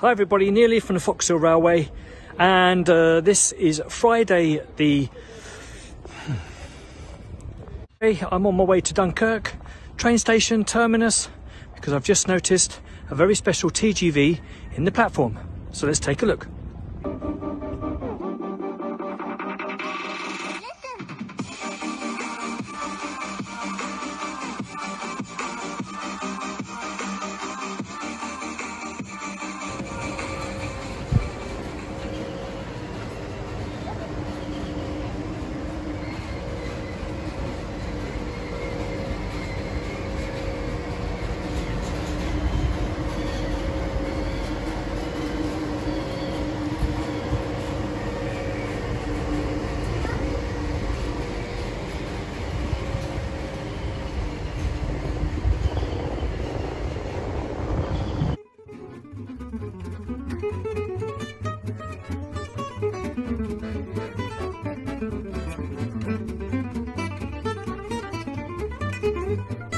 Hi everybody, nearly from the Foxhill Railway, and uh, this is Friday the. I'm on my way to Dunkirk, train station terminus, because I've just noticed a very special TGV in the platform. So let's take a look. thank you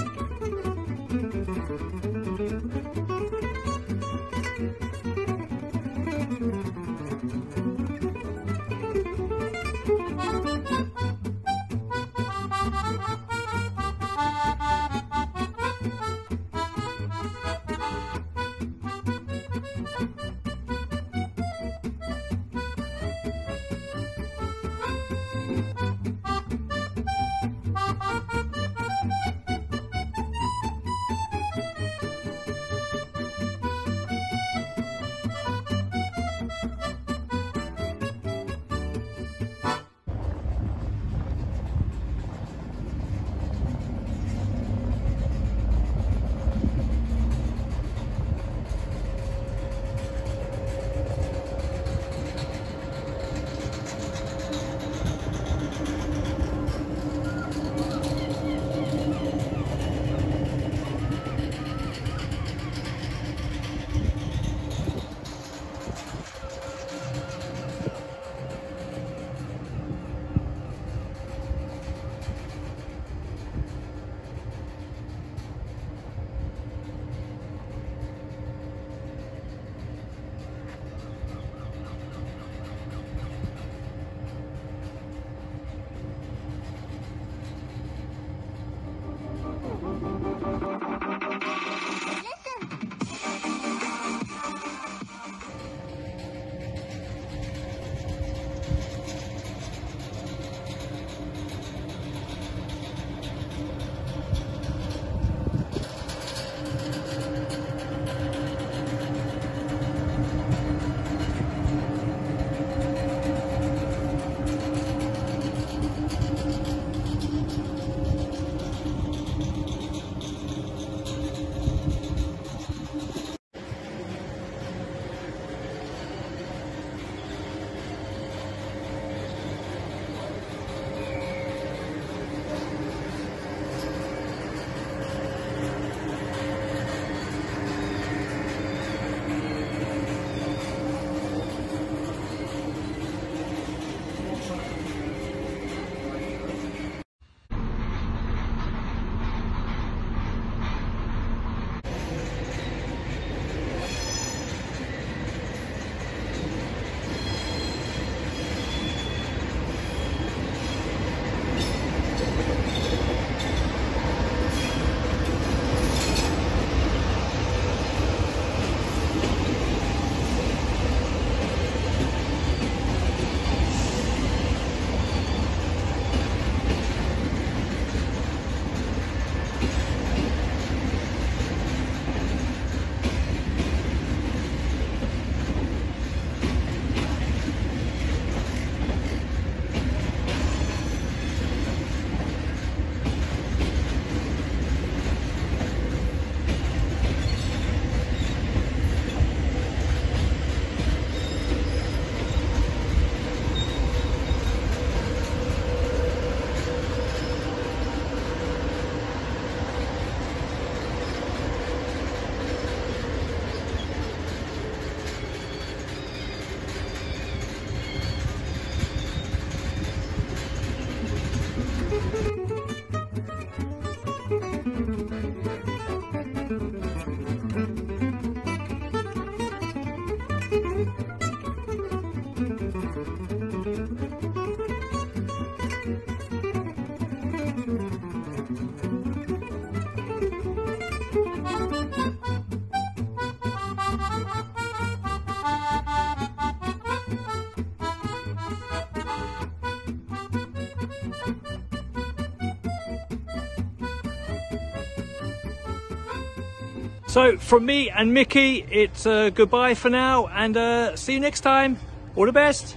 So from me and Mickey, it's uh, goodbye for now and uh, see you next time. All the best.